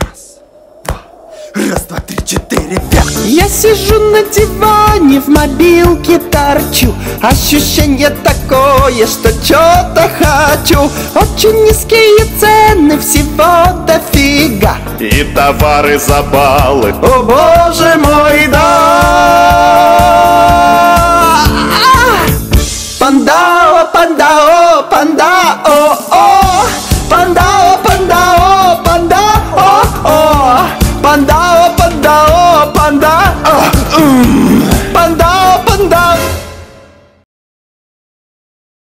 Раз, два, раз, два, три, четыре, пять. Я сижу на диване, в мобилке торчу. Ощущение такое, что что-то хочу. Очень низкие цены, всего дофига. И товары за баллы. О боже мой, да! Пандао, пандао, panda, oh panda, oh panda. oh.